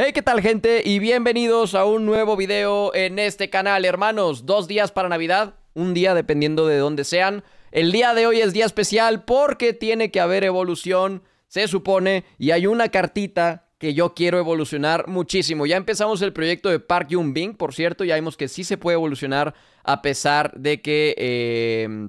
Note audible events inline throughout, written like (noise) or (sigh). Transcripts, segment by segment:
Hey, ¿qué tal gente? Y bienvenidos a un nuevo video en este canal, hermanos. Dos días para Navidad, un día dependiendo de dónde sean. El día de hoy es día especial porque tiene que haber evolución, se supone, y hay una cartita que yo quiero evolucionar muchísimo. Ya empezamos el proyecto de Park Yun Bing, por cierto, ya vimos que sí se puede evolucionar a pesar de que... Eh,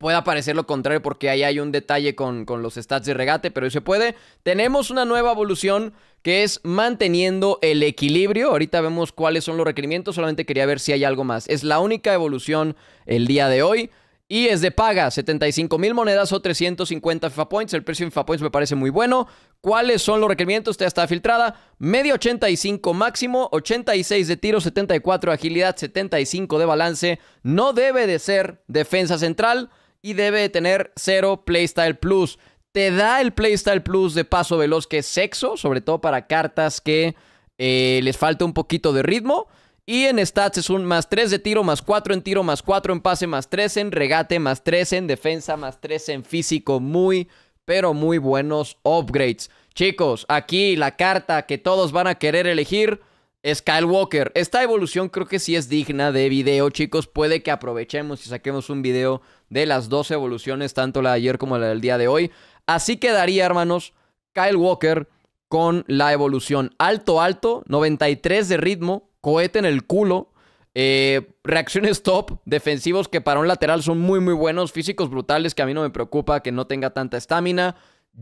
pueda parecer lo contrario porque ahí hay un detalle con, con, los stats de regate, pero se puede. Tenemos una nueva evolución que es manteniendo el equilibrio. Ahorita vemos cuáles son los requerimientos, solamente quería ver si hay algo más. Es la única evolución el día de hoy. Y es de paga, 75 mil monedas o 350 FIFA Points. El precio de FIFA Points me parece muy bueno. ¿Cuáles son los requerimientos? Esta está filtrada. Medio 85 máximo, 86 de tiro, 74 de agilidad, 75 de balance. No debe de ser defensa central y debe de tener 0 Playstyle Plus. Te da el Playstyle Plus de paso veloz que es sexo, sobre todo para cartas que eh, les falta un poquito de ritmo. Y en stats es un más 3 de tiro, más 4 en tiro, más 4 en pase, más 3 en regate, más 3 en defensa, más 3 en físico. Muy, pero muy buenos upgrades. Chicos, aquí la carta que todos van a querer elegir Skywalker. Esta evolución creo que sí es digna de video, chicos. Puede que aprovechemos y saquemos un video de las dos evoluciones, tanto la de ayer como la del día de hoy. Así quedaría, hermanos, Kyle Walker con la evolución alto, alto, 93 de ritmo, cohete en el culo, eh, reacciones top, defensivos que para un lateral son muy, muy buenos, físicos brutales que a mí no me preocupa que no tenga tanta estamina,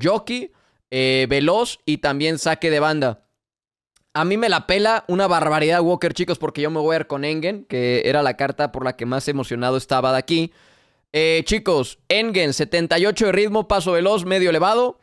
jockey, eh, veloz y también saque de banda. A mí me la pela una barbaridad Walker, chicos, porque yo me voy a ir con Engen, que era la carta por la que más emocionado estaba de aquí. Eh, chicos, Engen, 78 de ritmo, paso veloz, medio elevado.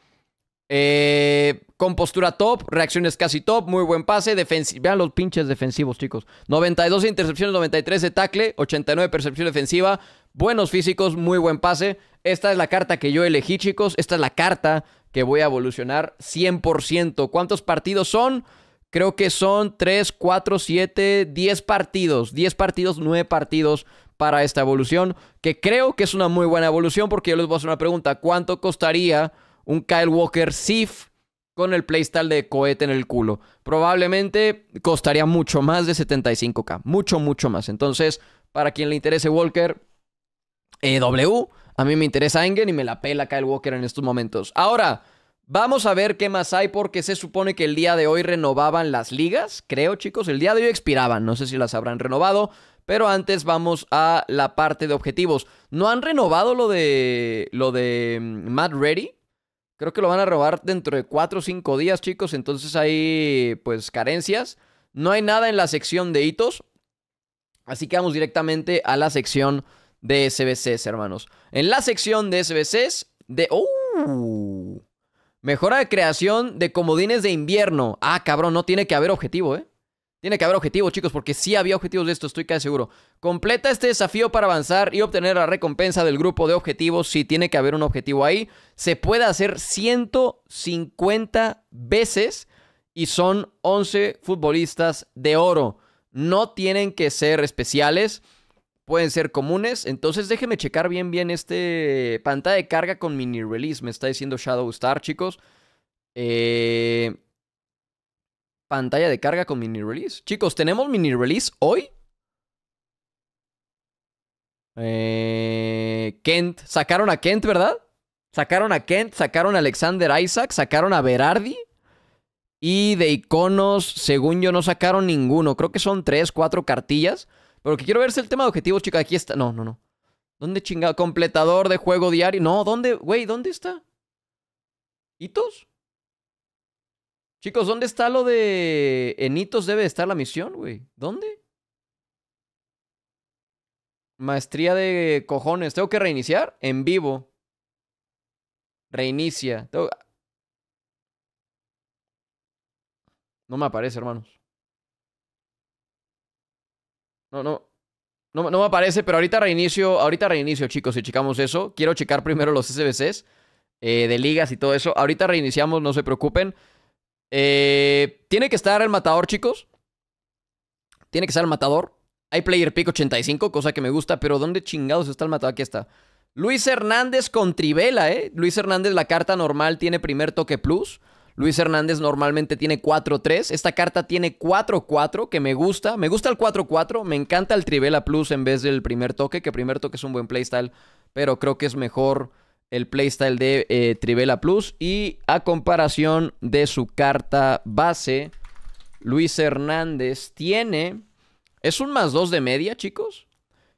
Eh, con postura top, reacciones casi top, muy buen pase. Vean los pinches defensivos, chicos. 92 de intercepciones, 93 de tackle, 89 de percepción defensiva. Buenos físicos, muy buen pase. Esta es la carta que yo elegí, chicos. Esta es la carta que voy a evolucionar 100%. ¿Cuántos partidos son? Creo que son 3, 4, 7, 10 partidos. 10 partidos, 9 partidos para esta evolución. Que creo que es una muy buena evolución porque yo les voy a hacer una pregunta. ¿Cuánto costaría un Kyle Walker Sif con el playstyle de cohete en el culo? Probablemente costaría mucho más de 75k. Mucho, mucho más. Entonces, para quien le interese Walker, eh, W. A mí me interesa Engen y me la pela Kyle Walker en estos momentos. Ahora... Vamos a ver qué más hay porque se supone que el día de hoy renovaban las ligas, creo chicos, el día de hoy expiraban, no sé si las habrán renovado, pero antes vamos a la parte de objetivos. ¿No han renovado lo de lo de mm, Matt Ready? Creo que lo van a renovar dentro de 4 o 5 días, chicos, entonces hay pues carencias. No hay nada en la sección de hitos, así que vamos directamente a la sección de SBCs, hermanos. En la sección de SBCs de... ¡Oh! Mejora de creación de comodines de invierno. Ah, cabrón, no tiene que haber objetivo, ¿eh? Tiene que haber objetivo, chicos, porque sí había objetivos de esto, estoy casi seguro. Completa este desafío para avanzar y obtener la recompensa del grupo de objetivos. Sí, tiene que haber un objetivo ahí. Se puede hacer 150 veces y son 11 futbolistas de oro. No tienen que ser especiales pueden ser comunes. Entonces déjenme checar bien bien este pantalla de carga con mini release. Me está diciendo Shadow Star, chicos. Eh, pantalla de carga con mini release. Chicos, ¿tenemos mini release hoy? Eh, Kent. Sacaron a Kent, ¿verdad? Sacaron a Kent, sacaron a Alexander Isaac, sacaron a Berardi. Y de iconos, según yo, no sacaron ninguno. Creo que son tres, cuatro cartillas. Pero que quiero ver es el tema de objetivos, chicos. Aquí está. No, no, no. ¿Dónde chingado? Completador de juego diario. No, ¿dónde? Güey, ¿dónde está? ¿Hitos? Chicos, ¿dónde está lo de... En hitos debe estar la misión, güey. ¿Dónde? Maestría de cojones. ¿Tengo que reiniciar? En vivo. Reinicia. No me aparece, hermanos. No, no. No, me aparece, pero ahorita reinicio, ahorita reinicio, chicos, y checamos eso. Quiero checar primero los SBCs eh, de ligas y todo eso. Ahorita reiniciamos, no se preocupen. Eh, tiene que estar el matador, chicos. Tiene que estar el matador. Hay player pick 85, cosa que me gusta, pero ¿dónde chingados está el matador? Aquí está. Luis Hernández con Trivela, ¿eh? Luis Hernández, la carta normal tiene primer toque plus. Luis Hernández normalmente tiene 4-3. Esta carta tiene 4-4, que me gusta. Me gusta el 4-4. Me encanta el Trivela Plus en vez del primer toque, que primer toque es un buen playstyle, pero creo que es mejor el playstyle de eh, Trivela Plus. Y a comparación de su carta base, Luis Hernández tiene... Es un más 2 de media, chicos.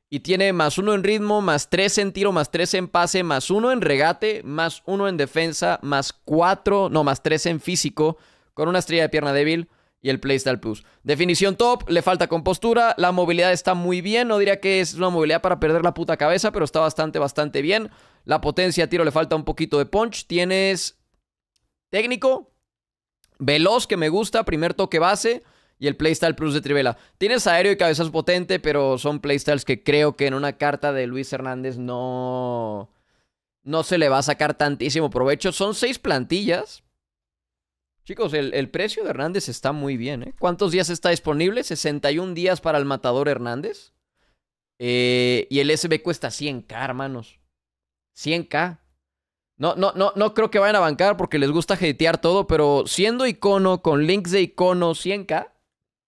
Y tiene más uno en ritmo, más tres en tiro, más tres en pase, más uno en regate, más uno en defensa, más cuatro, no, más tres en físico, con una estrella de pierna débil y el Playstyle Plus. Definición top, le falta compostura, la movilidad está muy bien, no diría que es una movilidad para perder la puta cabeza, pero está bastante, bastante bien. La potencia tiro le falta un poquito de punch. Tienes técnico, veloz que me gusta, primer toque base y el playstyle plus de Trivela. Tienes aéreo y cabezas potente, pero son playstyles que creo que en una carta de Luis Hernández no, no se le va a sacar tantísimo provecho. Son seis plantillas. Chicos, el, precio de Hernández está muy bien. ¿eh? ¿Cuántos días está disponible? 61 días para el matador Hernández. Eh, y el SB cuesta 100k, hermanos. 100k. No, no, no, no creo que vayan a bancar porque les gusta hatear todo, pero siendo icono con links de icono 100k,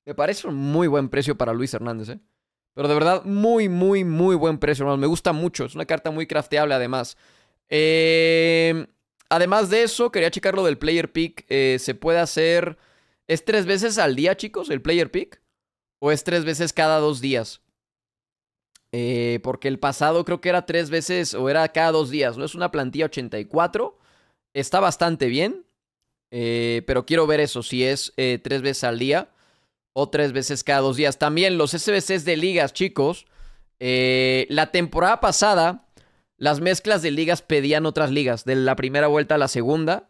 me parece un muy buen precio para Luis Hernández, ¿eh? Pero de verdad, muy, muy, muy buen precio, hermano. Me gusta mucho. Es una carta muy crafteable, además. Eh, además de eso, quería checar lo del player pick. Eh, ¿Se puede hacer... ¿Es tres veces al día, chicos, el player pick? ¿O es tres veces cada dos días? Eh, porque el pasado creo que era tres veces o era cada dos días, ¿no? Es una plantilla 84. Está bastante bien. pero quiero ver eso, si es tres veces al día o tres veces cada dos días. También los SBCs de ligas, chicos. Eh, la temporada pasada, las mezclas de ligas pedían otras ligas, de la primera vuelta a la segunda.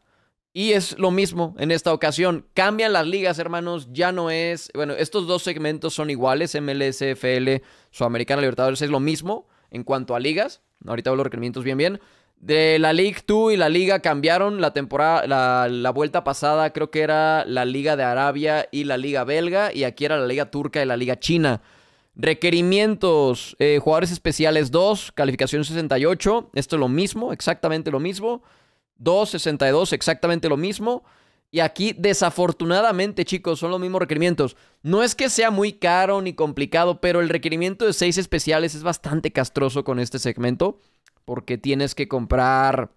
Y es lo mismo en esta ocasión. Cambian las ligas, hermanos. Ya no es. Bueno, estos dos segmentos son iguales. MLS, FL, Sudamericana, Libertadores es lo mismo en cuanto a ligas. Ahorita veo los requerimientos bien, bien. De la League 2 y la Liga cambiaron la temporada, la, vuelta pasada creo que era la Liga de Arabia y la Liga Belga y aquí era la Liga Turca y la Liga China. Requerimientos, eh, jugadores especiales 2, calificación 68, esto es lo mismo, exactamente lo mismo. 2, 62, exactamente lo mismo. Y aquí, desafortunadamente, chicos, son los mismos requerimientos. No es que sea muy caro ni complicado, pero el requerimiento de 6 especiales es bastante castroso con este segmento porque tienes que comprar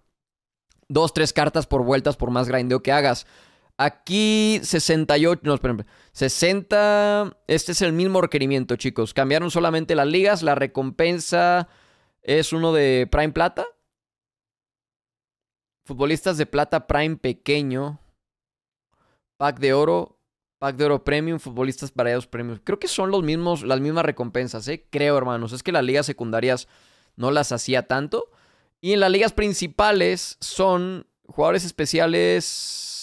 dos, tres cartas por vueltas por más grindeo que hagas. Aquí 68, no, esperen, 60, este es el mismo requerimiento, chicos. Cambiaron solamente las ligas, la recompensa es uno de Prime Plata. Futbolistas de plata Prime pequeño. Pack de oro, pack de oro premium, futbolistas para ellos premium. Creo que son los mismos, las mismas recompensas, ¿eh? Creo, hermanos. Es que las ligas secundarias no las hacía tanto. Y en las ligas principales son jugadores especiales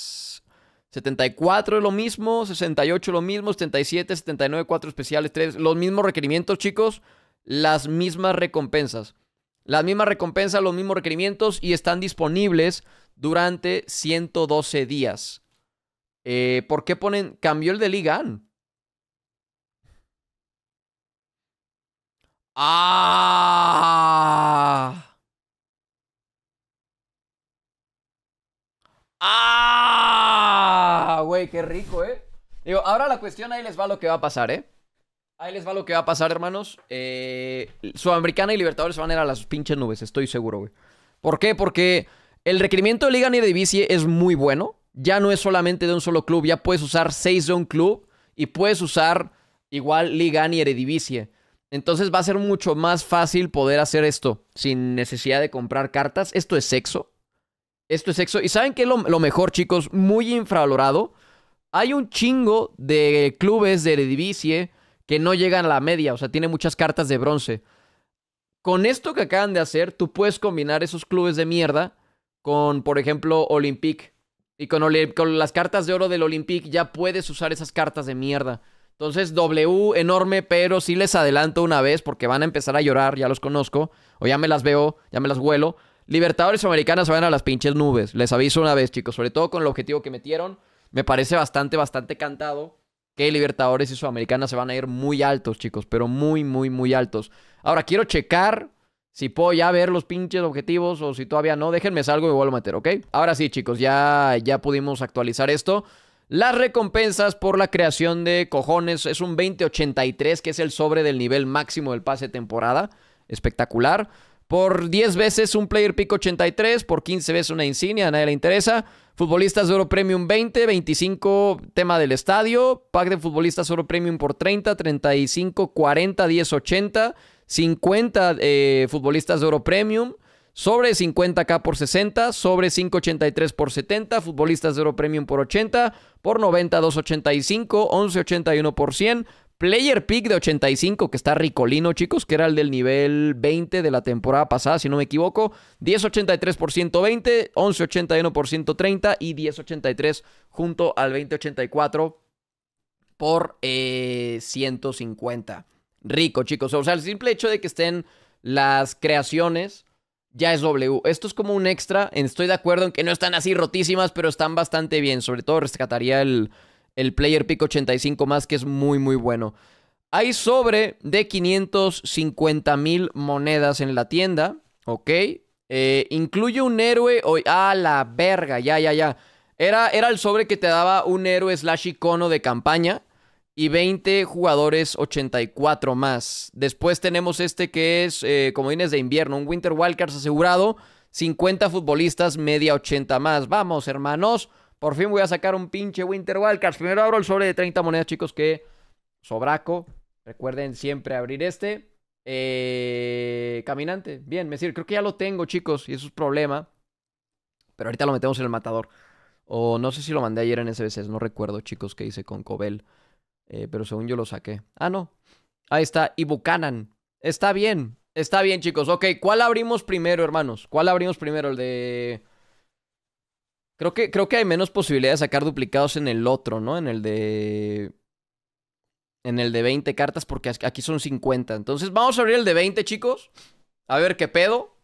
74 es lo mismo, 68 lo mismo, 77, 79, 4 especiales, 3. Los mismos requerimientos, chicos. Las mismas recompensas. Las mismas recompensas, los mismos requerimientos y están disponibles durante 112 días. Eh, ¿Por qué ponen? Cambió el de Liga. Ah. Ah. Güey, qué rico, ¿eh? Digo, ahora la cuestión ahí les va lo que va a pasar, ¿eh? Ahí les va lo que va a pasar, hermanos. Eh, Sudamericana y Libertadores van a ir a las pinches nubes, estoy seguro, güey. ¿Por qué? Porque el requerimiento de Liga ni de Divisie es muy bueno. Ya no es solamente de un solo club, ya puedes usar seis de un club y puedes usar igual Liga ni Eredivisie. Entonces va a ser mucho más fácil poder hacer esto sin necesidad de comprar cartas. Esto es sexo. Esto es sexo. ¿Y saben qué es lo, mejor, chicos? Muy infravalorado. Hay un chingo de clubes de Eredivisie que no llegan a la media. O sea, tiene muchas cartas de bronce. Con esto que acaban de hacer, tú puedes combinar esos clubes de mierda con, por ejemplo, Olympique. Y con, con las cartas de oro del Olympique ya puedes usar esas cartas de mierda. Entonces, W enorme, pero sí les adelanto una vez porque van a empezar a llorar, ya los conozco, o ya me las veo, ya me las huelo. Libertadores Americanas van a las pinches nubes, les aviso una vez, chicos, sobre todo con el objetivo que metieron. Me parece bastante, bastante cantado que Libertadores y Sudamericanas se van a ir muy altos, chicos, pero muy, muy, muy altos. Ahora, quiero checar Si puedo ya ver los pinches objetivos o si todavía no, déjenme salgo y vuelvo a meter, ¿ok? Ahora sí, chicos, ya, ya pudimos actualizar esto. Las recompensas por la creación de cojones es un 2083, que es el sobre del nivel máximo del pase de temporada. Espectacular. Por 10 veces un Player Pick 83, por 15 veces una insignia, a nadie le interesa. Futbolistas de Oro Premium 20, 25 tema del estadio. Pack de futbolistas Oro Premium por 30, 35, 40, 10, 80. 50 futbolistas de Oro Premium. Sobre 50k por 60, sobre 583 por 70, futbolistas de Oro Premium por 80, por 90 285, 1181 por 100, player pick de 85 que está ricolino, chicos, que era el del nivel 20 de la temporada pasada, si no me equivoco, 1083 por 120, 1181 por 130 y 1083 junto al 2084 por 150. Eh, Rico, chicos. O sea, el simple hecho de que estén las creaciones ya es W. Esto es como un extra. Estoy de acuerdo en que no están así rotísimas, pero están bastante bien. Sobre todo rescataría el, el Player Pick 85 más, que es muy, muy bueno. Hay sobre de 550 mil monedas en la tienda. Ok. Eh, incluye un héroe. Oh, ah, la verga. Ya, ya, ya. Era, era el sobre que te daba un héroe slash icono de campaña y 20 jugadores 84 más. Después tenemos este que es eh, comodines de invierno, un Winter Wildcards asegurado, 50 futbolistas, media 80 más. Vamos, hermanos, por fin voy a sacar un pinche Winter Wildcards. Primero abro el sobre de 30 monedas, chicos, que sobraco. Recuerden siempre abrir este. Eh, caminante, bien, me sirve. Creo que ya lo tengo, chicos, y eso es problema. Pero ahorita lo metemos en el matador. O no sé si lo mandé ayer en SBC, no recuerdo, chicos, qué hice con Cobel. Eh, pero según yo lo saqué. Ah, no. Ahí está. Y. Está bien. Está bien, chicos. Ok, ¿cuál abrimos primero, hermanos? ¿Cuál abrimos primero? El de... Creo que, creo que hay menos posibilidad de sacar duplicados en el otro, ¿no? En el de... En el de 20 cartas, porque aquí son 50. Entonces, vamos a abrir el de 20, chicos. A ver qué pedo.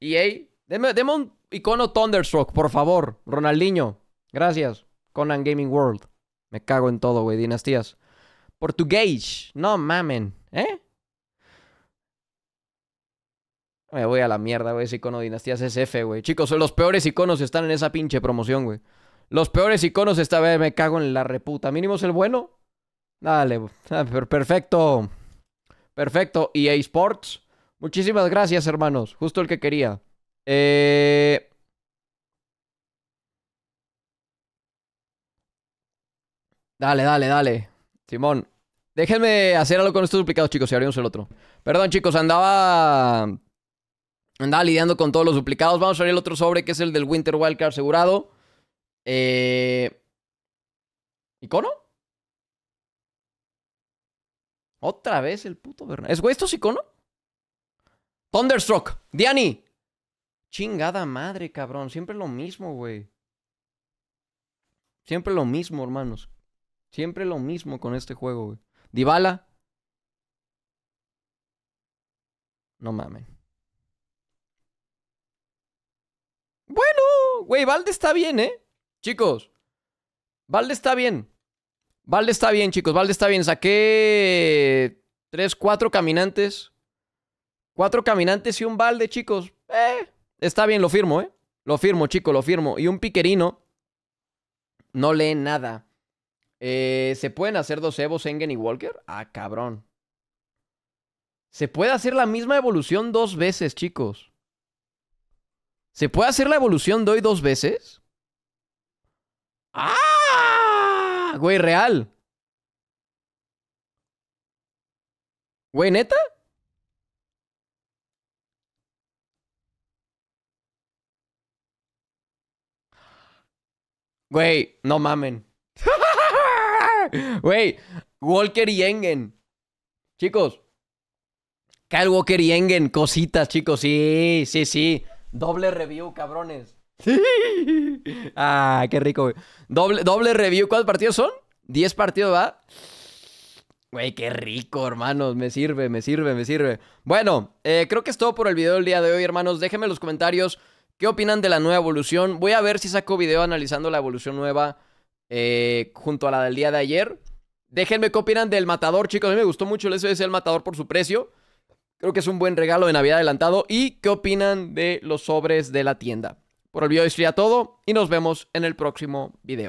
EA. Deme, deme un icono Thunderstruck, por favor. Ronaldinho. Gracias. Conan Gaming World. Me cago en todo, güey. Dinastías. Portugués. No mamen. ¿Eh? Me voy a la mierda, güey. Ese icono de Dinastías SF, güey. Chicos, los peores iconos están en esa pinche promoción, güey. Los peores iconos esta vez me cago en la reputa. Mínimo es el bueno. Dale, ah, perfecto. Perfecto. EA Sports. Muchísimas gracias, hermanos. Justo el que quería. Eh... Dale, dale, dale. Simón. Déjenme hacer algo con estos duplicados, chicos, y abrimos el otro. Perdón, chicos, andaba... Andaba lidiando con todos los duplicados. Vamos a abrir el otro sobre, que es el del Winter Wildcard asegurado. Eh... ¿Icono? Otra vez el puto Bernal. ¿Es güey esto es icono? Thunderstruck. Diani. Chingada madre, cabrón. Siempre lo mismo, güey. Siempre lo mismo, hermanos. Siempre lo mismo con este juego, güey. Dybala. No mamen. Bueno, güey, Valde está bien, ¿eh? Chicos. Valde está bien. Valde está bien, chicos. Valde está bien. Saqué tres, cuatro caminantes. Cuatro caminantes y un balde, chicos. Eh, está bien, lo firmo, ¿eh? Lo firmo, chicos, lo firmo. Y un piquerino. No lee nada. Eh, ¿Se pueden hacer dos Evos, Engen y Walker? Ah, cabrón. Se puede hacer la misma evolución dos veces, chicos. ¿Se puede hacer la evolución de hoy dos veces? ¡Ah! Güey, real. Güey, neta. Güey, no mamen. Güey, Walker y Engen. Chicos. Kyle Walker y Engen, cositas, chicos. Sí, sí, sí. Doble review, cabrones. (laughs) ah, qué rico, güey. Doble, doble review. ¿Cuántos partidos son? ¿10 partidos, va? Güey, qué rico, hermanos. Me sirve, me sirve, me sirve. Bueno, eh, creo que es todo por el video del día de hoy, hermanos. Déjenme en los comentarios qué opinan de la nueva evolución. Voy a ver si saco video analizando la evolución nueva eh, junto a la del día de ayer. Déjenme qué opinan del matador, chicos. A mí me gustó mucho el SBC del matador por su precio. Creo que es un buen regalo de Navidad adelantado. ¿Y qué opinan de los sobres de la tienda? Por el video sería todo y nos vemos en el próximo video.